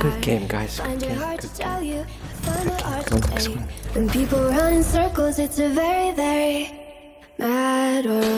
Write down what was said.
Good game, guys. Good game. Good game. Good game. When people run in circles, it's a very, very mad world.